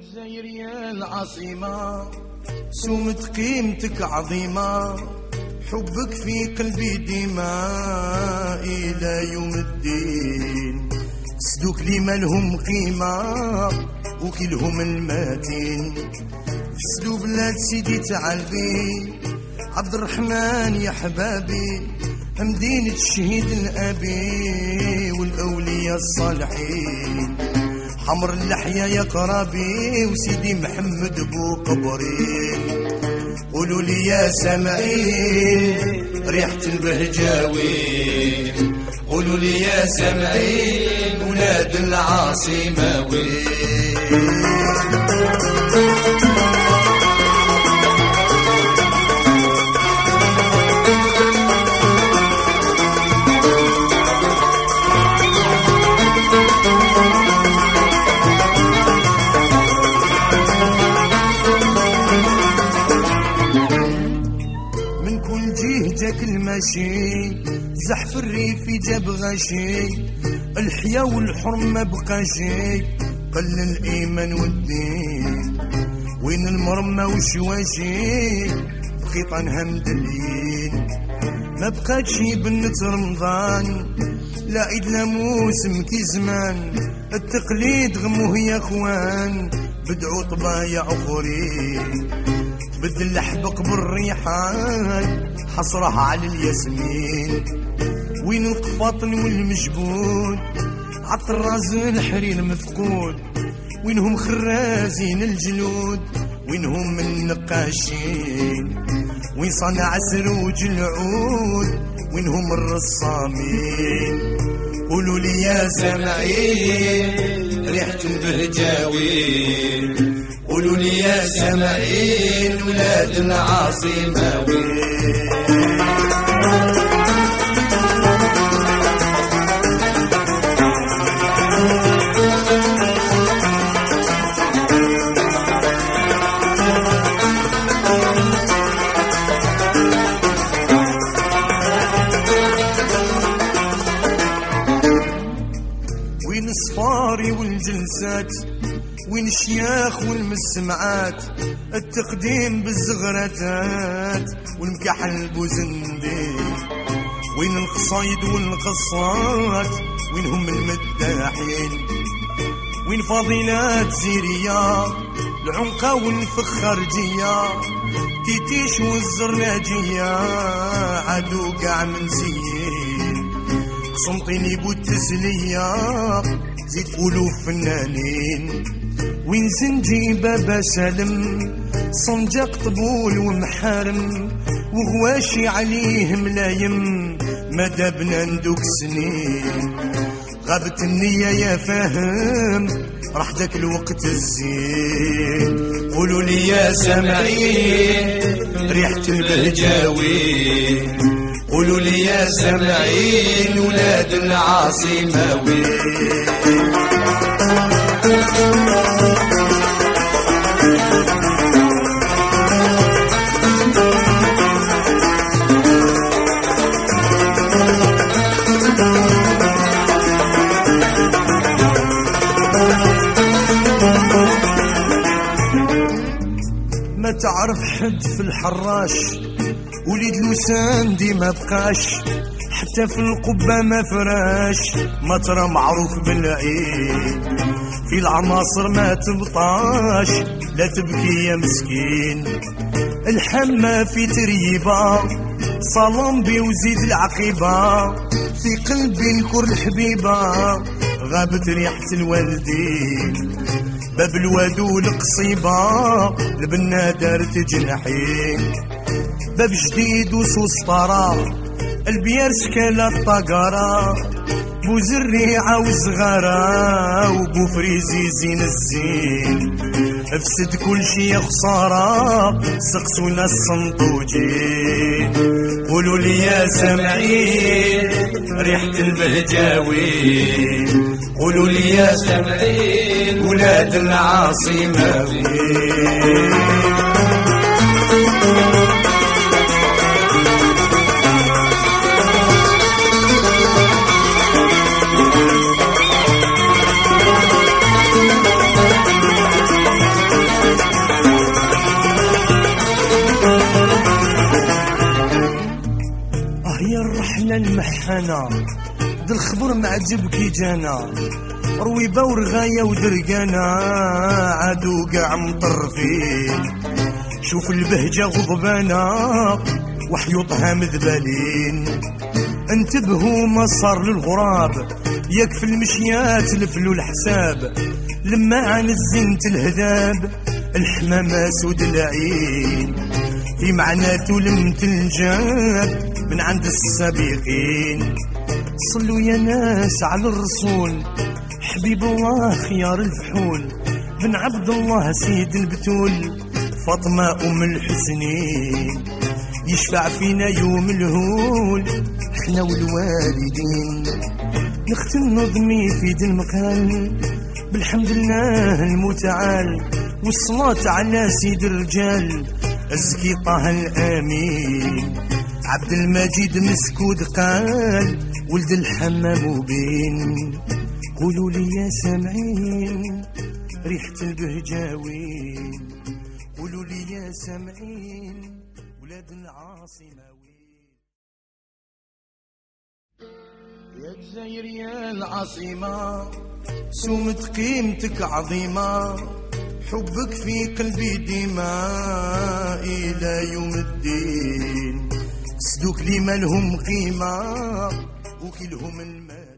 جزائرية العاصمة سومت قيمتك عظيمة حبك في قلبي ديما إلى يوم الدين. سدوك لي مالهم قيمة وكلهم الماتين. فسدو بلاد سيدي تعالبي عبد الرحمن يا حبابي مدينة الشهيد الأبي والأولياء الصالحين. حمر اللحية يا قرابي وسيدي محمد بو قبرين قولوا لي يا سامعين ريحة البهجاوين قولوا لي يا سامعين ولاد العاصمة وين جاك المشي زحف الريف جاب غشي الحيا والحرم ما بقى شي قل الإيمان والدين وين المرمى وشواشي بخيطانها مدلين ما بقات شي بنت رمضان لا عيد لا موسم كي زمان. التقليد غموه يا أخوان بدعوا طبايع أخرين. بدل الحبق بالريحان حصرها على الياسمين. وين القفاطن والمجبون عالطراز الحرير مفقود وينهم خرازين الجلود؟ وينهم النقاشين؟ وين صنع سروج العود؟ وينهم الرصامين. قولوا لي يا سامعين ريحة البهجاوين قولوا لي يا سامعين ولاد العاصمة وين؟ وين الشياخ والمسمعات التقديم بالزغرتات والمكحل بوزندين وين القصايد والقصات وين هم المداحين. وين فضيلات زيرية العنقة والفخرجية تيتيش والزرناجية عدو قاع من زين. قسمطيني بالتسلية زيد ألوف فنانين. وين زنجي بابا سالم صنجق طبول ومحارم وغواشي عليه ملايم مدى بنندوك سنين. غابت النية يا فاهم راح ذاك الوقت الزين. قولوا لي يا سامعين ريحة البهجاوين. قولوا لي يا سامعين ولاد العاصمة وين؟ ما تعرف حد في الحراش وليد لسان دي ما بقاش. حتى في القبة ما فراش. ما ترى معروف بالعيد. في العناصر ما تبطاش. لا تبكي يا مسكين. الحمى في تريبة. صلمبي وزيد العقيبة. في قلبي نكر الحبيبة. غابت ريحة الوالدين. باب الواد والقصيبة البنا دارت جناحين. باب جديد وسوسطرة البيار سكالة الطقرة بو زريعة وزغارة وبو فريزي زين الزين. افسد كل شي خسارة سقسونا الصنطوجين قولوا لي يا سامعين ريحة البهجاوين قولوا لي يا سامعين ولاد العاصمة وين؟ فينا المحنة. د الخبر معجب كي جانا رويبة ورغاية ودرقانة عادو قاع مطرفين. شوف البهجة غضبانة وحيوطها مذبالين انتبهوا ما صار للغراب. يكفي المشيات الفلو الحساب. لما عن الزنت الهذاب الحمامة سود العين. في معناته لم تنجاب من عند السابقين. صلوا يا ناس على الرسول حبيب الله خيار الفحول. بن عبد الله سيد البتول فاطمة أم الحسنين. يشفع فينا يوم الهول إحنا والوالدين. نختم نظمي في دي المكان. بالحمد لله المتعال والصلاة على سيد الرجال. أزكي طه الآمين. عبد المجيد مسكود قال ولد الحمام وبين قولوا لي يا سامعين ريحة البهجاوين قولوا لي يا سامعين ولاد العاصمة وين؟ يا جزاير يا العاصمة سومت قيمتك عظيمة. حبك في قلبي ديما إلى يوم الدين. سدوك لي ما لهم قيمة وكلهم المال.